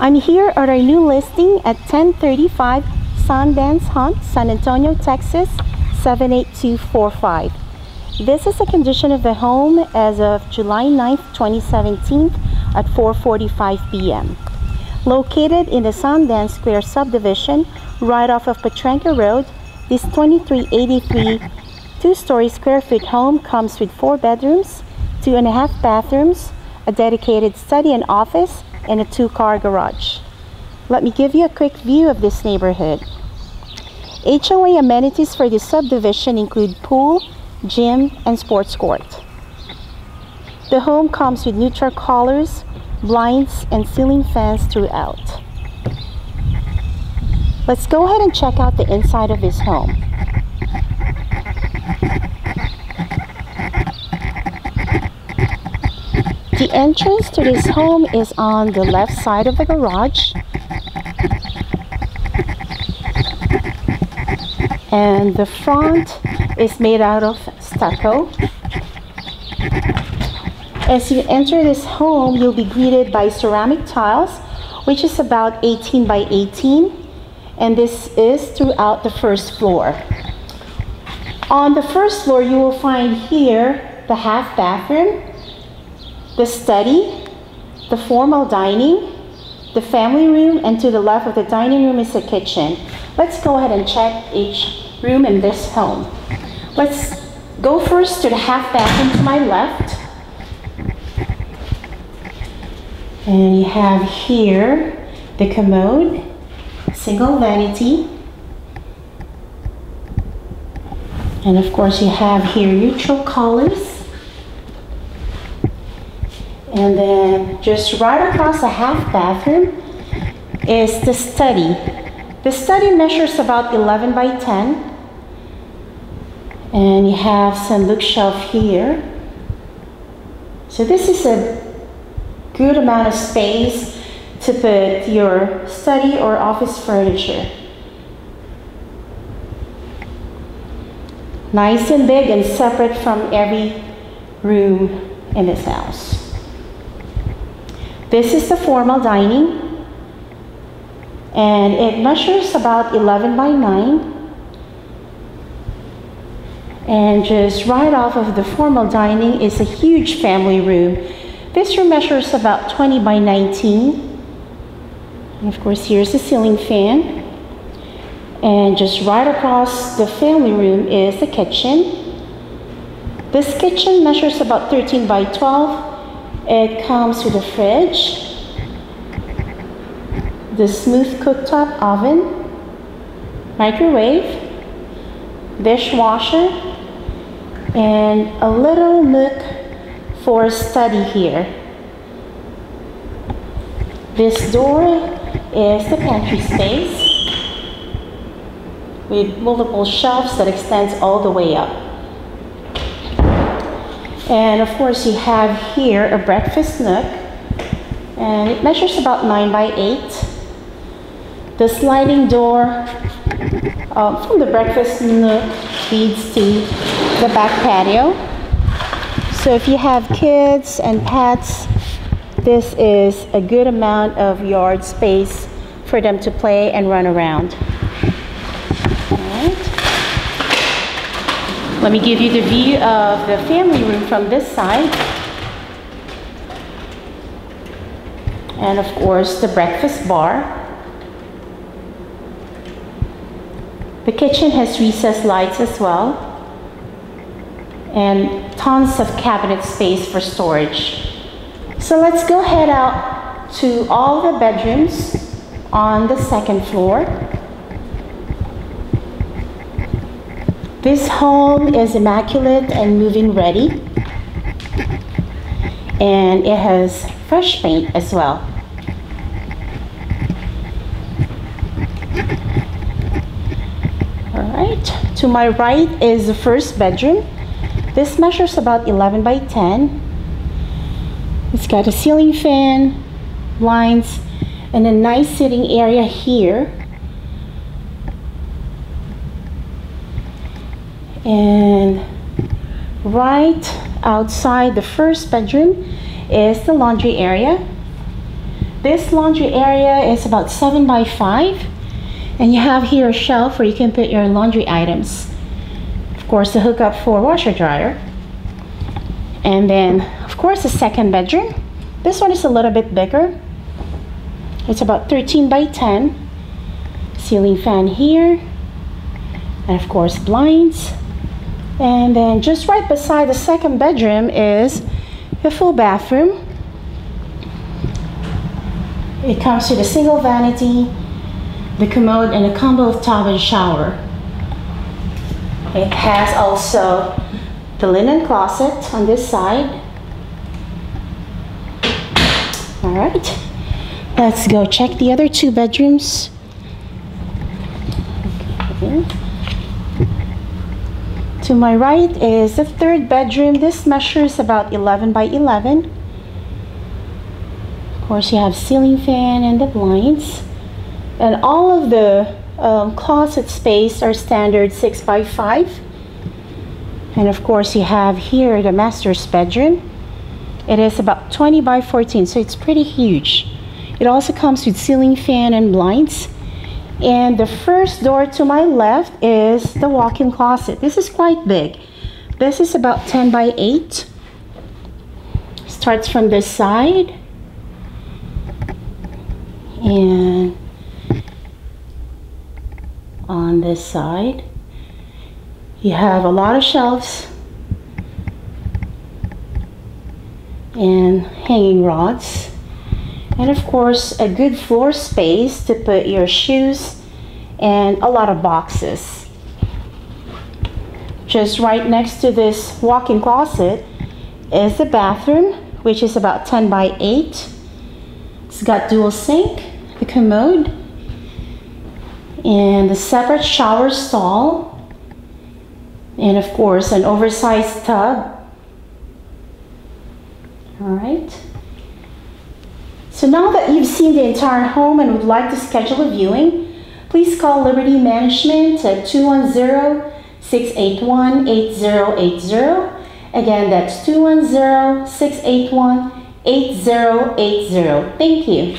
I'm here at our new listing at 1035 Sundance Hunt, San Antonio, Texas 78245. This is the condition of the home as of July 9th, 2017 at 4.45 p.m. Located in the Sundance Square subdivision right off of Potranco Road, this 2383 two-story square foot home comes with four bedrooms, two and a half bathrooms, a dedicated study and office, and a two-car garage. Let me give you a quick view of this neighborhood. HOA amenities for this subdivision include pool, gym, and sports court. The home comes with neutral colors, blinds, and ceiling fans throughout. Let's go ahead and check out the inside of this home. The entrance to this home is on the left side of the garage. And the front is made out of stucco. As you enter this home, you'll be greeted by ceramic tiles, which is about 18 by 18. And this is throughout the first floor. On the first floor, you will find here the half bathroom the study, the formal dining, the family room, and to the left of the dining room is the kitchen. Let's go ahead and check each room in this home. Let's go first to the half bathroom to my left. And you have here the commode, single vanity. And of course you have here neutral colors. And then just right across the half bathroom is the study. The study measures about 11 by 10. And you have some bookshelf here. So this is a good amount of space to put your study or office furniture. Nice and big and separate from every room in this house. This is the formal dining and it measures about 11 by 9 and just right off of the formal dining is a huge family room. This room measures about 20 by 19 and of course here's the ceiling fan and just right across the family room is the kitchen. This kitchen measures about 13 by 12 it comes with a fridge, the smooth cooktop oven, microwave, dishwasher, and a little nook for study here. This door is the pantry space with multiple shelves that extends all the way up. And of course you have here a breakfast nook and it measures about 9 by 8. The sliding door um, from the breakfast nook leads to the back patio. So if you have kids and pets, this is a good amount of yard space for them to play and run around. Let me give you the view of the family room from this side. And of course, the breakfast bar. The kitchen has recessed lights as well. And tons of cabinet space for storage. So let's go head out to all the bedrooms on the second floor. This home is immaculate and moving ready. And it has fresh paint as well. Alright, to my right is the first bedroom. This measures about 11 by 10. It's got a ceiling fan, blinds, and a nice sitting area here And right outside the first bedroom is the laundry area. This laundry area is about 7 by 5 and you have here a shelf where you can put your laundry items. Of course, the hookup for washer dryer. And then, of course, the second bedroom. This one is a little bit bigger. It's about 13 by 10. Ceiling fan here. And of course, blinds. And then just right beside the second bedroom is a full bathroom. It comes with a single vanity, the commode, and a combo of tub and shower. It has also the linen closet on this side. All right, let's go check the other two bedrooms. Okay. To my right is the third bedroom. This measures about 11 by 11. Of course, you have ceiling fan and the blinds. And all of the um, closet space are standard 6 by 5. And of course, you have here the master's bedroom. It is about 20 by 14, so it's pretty huge. It also comes with ceiling fan and blinds. And the first door to my left is the walk-in closet. This is quite big. This is about 10 by 8. Starts from this side. And on this side. You have a lot of shelves and hanging rods and of course a good floor space to put your shoes and a lot of boxes. Just right next to this walk-in closet is the bathroom which is about 10 by 8 it's got dual sink the commode and the separate shower stall and of course an oversized tub. All right so now that you've seen the entire home and would like to schedule a viewing, please call Liberty Management at 210-681-8080. Again, that's 210-681-8080. Thank you.